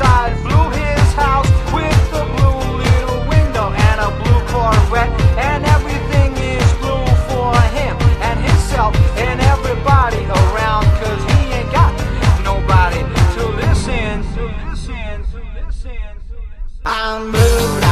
outside, blue his house with the blue little window and a blue Corvette. And everything is blue for him and himself and everybody around, cause he ain't got nobody to listen. I'm blue.